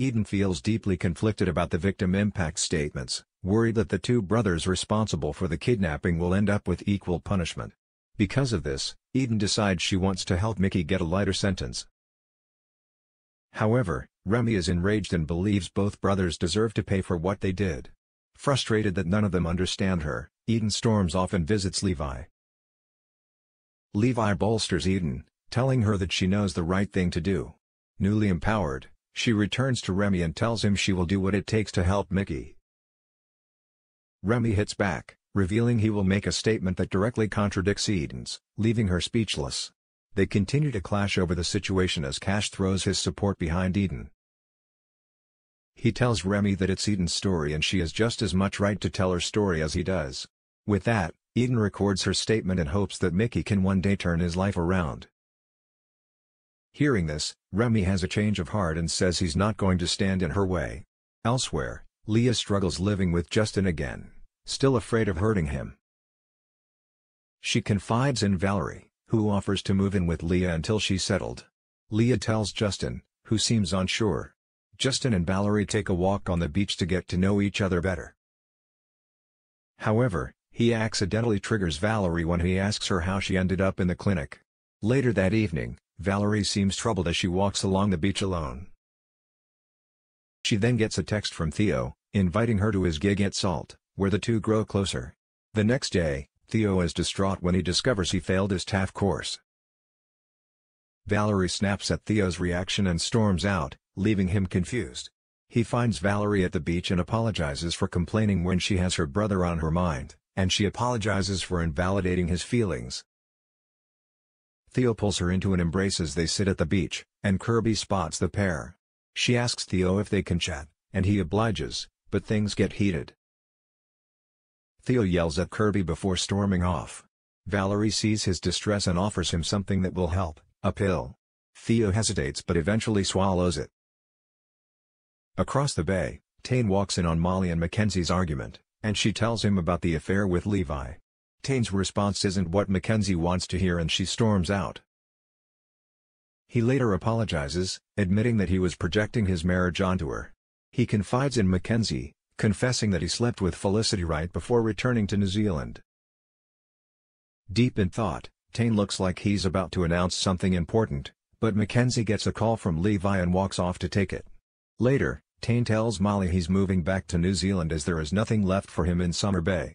Eden feels deeply conflicted about the victim impact statements, worried that the two brothers responsible for the kidnapping will end up with equal punishment. Because of this, Eden decides she wants to help Mickey get a lighter sentence. However, Remy is enraged and believes both brothers deserve to pay for what they did. Frustrated that none of them understand her, Eden storms off and visits Levi. Levi bolsters Eden, telling her that she knows the right thing to do. Newly empowered, she returns to Remy and tells him she will do what it takes to help Mickey. Remy hits back, revealing he will make a statement that directly contradicts Eden's, leaving her speechless. They continue to clash over the situation as Cash throws his support behind Eden. He tells Remy that it's Eden's story and she has just as much right to tell her story as he does. With that, Eden records her statement and hopes that Mickey can one day turn his life around. Hearing this, Remy has a change of heart and says he's not going to stand in her way. Elsewhere, Leah struggles living with Justin again, still afraid of hurting him. She confides in Valerie, who offers to move in with Leah until she's settled. Leah tells Justin, who seems unsure. Justin and Valerie take a walk on the beach to get to know each other better. However, he accidentally triggers Valerie when he asks her how she ended up in the clinic. Later that evening, Valerie seems troubled as she walks along the beach alone. She then gets a text from Theo, inviting her to his gig at Salt, where the two grow closer. The next day, Theo is distraught when he discovers he failed his TAFE course. Valerie snaps at Theo's reaction and storms out, leaving him confused. He finds Valerie at the beach and apologizes for complaining when she has her brother on her mind, and she apologizes for invalidating his feelings. Theo pulls her into an embrace as they sit at the beach, and Kirby spots the pair. She asks Theo if they can chat, and he obliges, but things get heated. Theo yells at Kirby before storming off. Valerie sees his distress and offers him something that will help, a pill. Theo hesitates but eventually swallows it. Across the bay, Tane walks in on Molly and Mackenzie's argument, and she tells him about the affair with Levi. Tane's response isn't what Mackenzie wants to hear and she storms out. He later apologizes, admitting that he was projecting his marriage onto her. He confides in Mackenzie, confessing that he slept with Felicity right before returning to New Zealand. Deep in thought, Tane looks like he's about to announce something important, but Mackenzie gets a call from Levi and walks off to take it. Later, Tane tells Molly he's moving back to New Zealand as there is nothing left for him in Summer Bay.